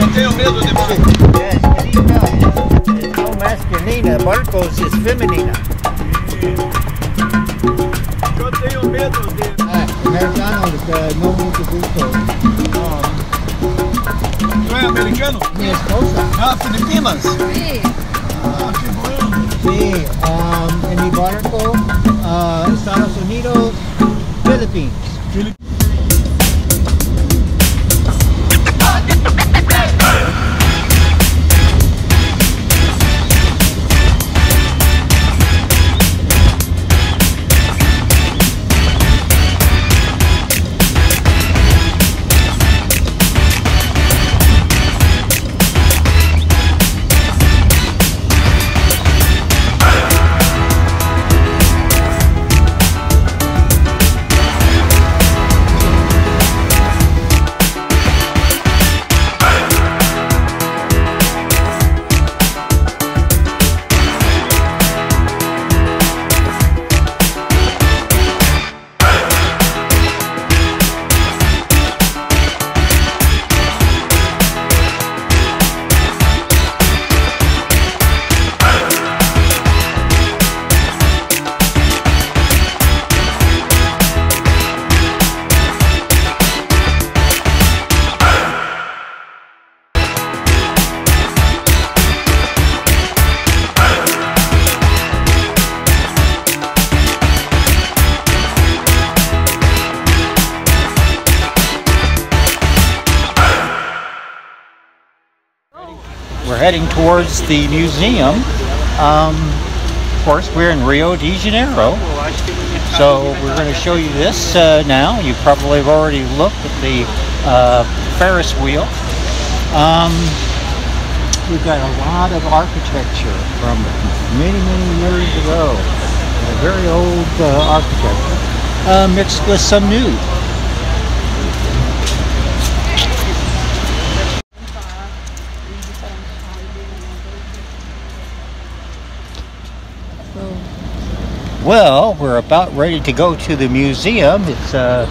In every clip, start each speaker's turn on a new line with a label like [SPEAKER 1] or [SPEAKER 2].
[SPEAKER 1] Eu tenho medo de barulho. É, espirita é masculina, barcos é feminina.
[SPEAKER 2] Eu tenho medo de...
[SPEAKER 1] É, americano, não muito gusto.
[SPEAKER 2] Tu é americano?
[SPEAKER 1] Minha esposa.
[SPEAKER 2] Ah, Filipinas?
[SPEAKER 3] Sim.
[SPEAKER 2] Ah, que bom.
[SPEAKER 1] Sim. um, barco, ah, Estados Unidos, Philippines.
[SPEAKER 4] We're heading towards the museum. Um, of course, we're in Rio de Janeiro. So we're going to show you this uh, now. You probably have already looked at the uh, Ferris wheel. Um, we've got a lot of architecture from many, many years ago. A very old uh, architecture mixed with some new. Well, we're about ready to go to the museum. It's a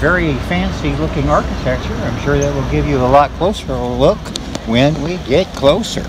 [SPEAKER 4] very fancy looking architecture. I'm sure that will give you a lot closer look when we get closer.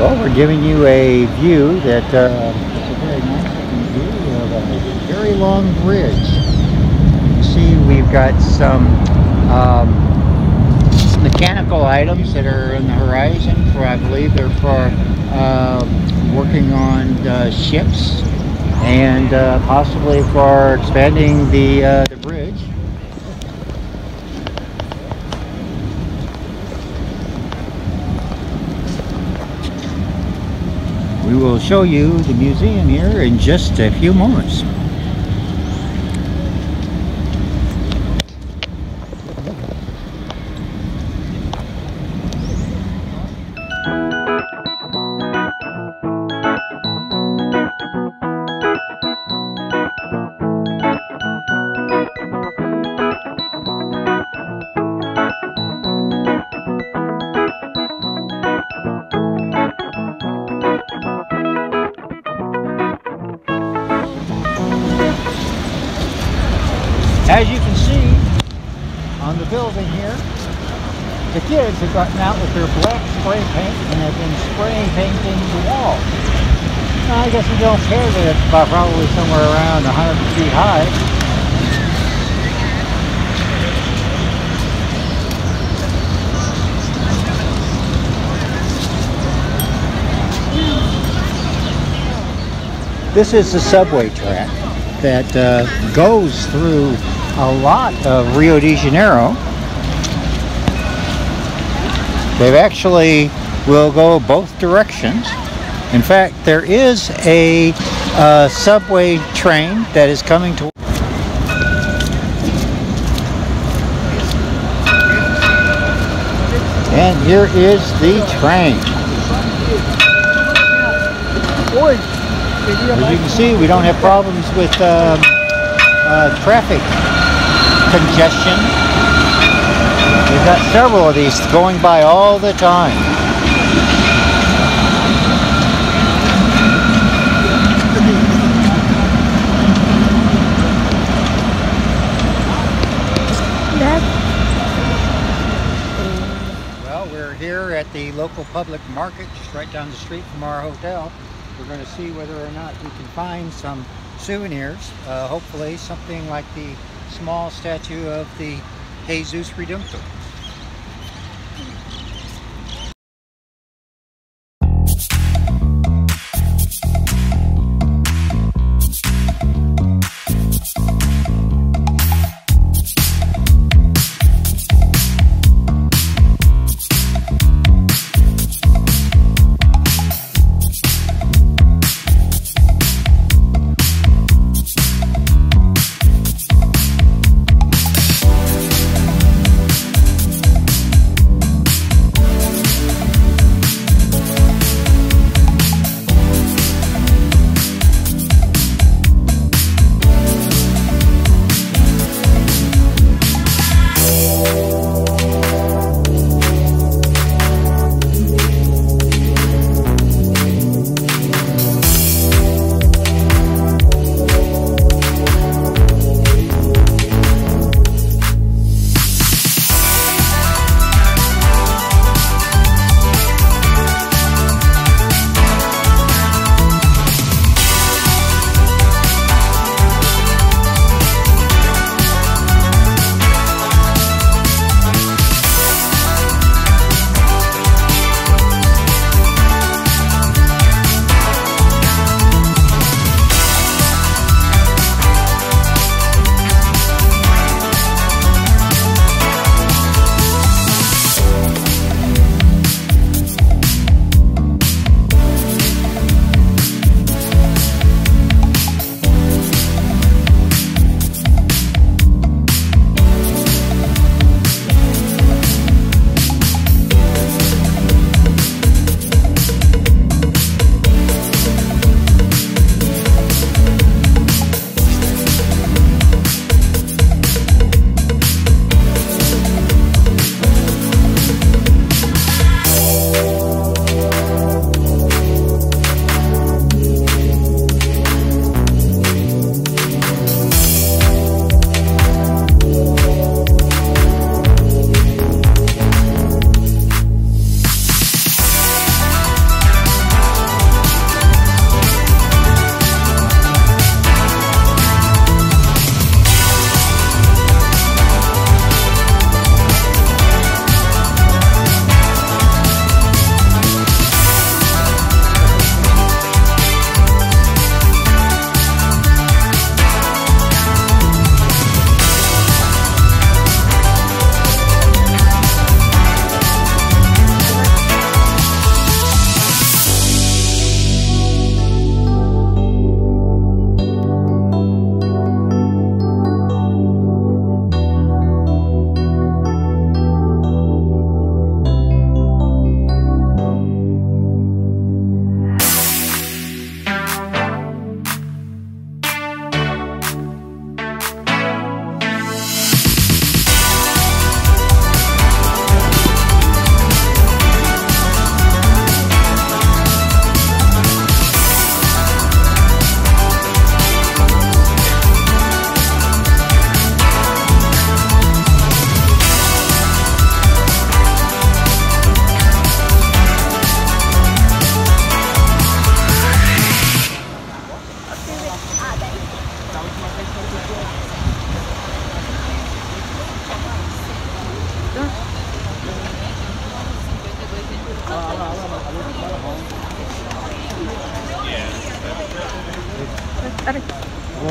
[SPEAKER 4] Well, we're giving you a view that uh, it's a very nice view of a very long bridge. You see, we've got some um, mechanical items that are in the horizon for, I believe, they're for uh, working on uh, ships and uh, possibly for expanding the uh, the bridge. We will show you the museum here in just a few moments. The kids have gotten out with their black spray paint and have been spray painting the wall. Now, I guess we don't care that it's probably somewhere around 100 feet high. This is the subway track that uh, goes through a lot of Rio de Janeiro. They've actually will go both directions. In fact, there is a uh, subway train that is coming to. And here is the train. As you can see, we don't have problems with um, uh, traffic congestion. We've got several of these going by all the time. Well, we're here at the local public market just right down the street from our hotel. We're going to see whether or not we can find some souvenirs. Uh, hopefully something like the small statue of the Jesus Redemptor.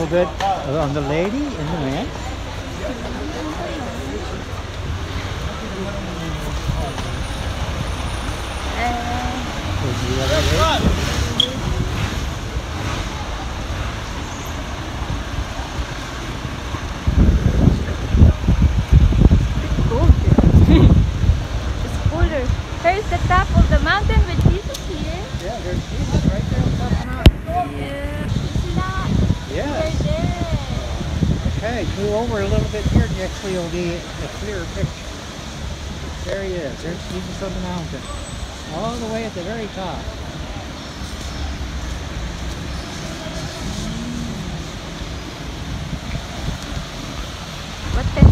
[SPEAKER 4] A little bit on the lady and the man.
[SPEAKER 3] Uh, Was
[SPEAKER 4] Okay, go over a little bit here and you actually will get a clearer picture. There he is. There's Jesus on the mountain. All the way at the very top. What's this?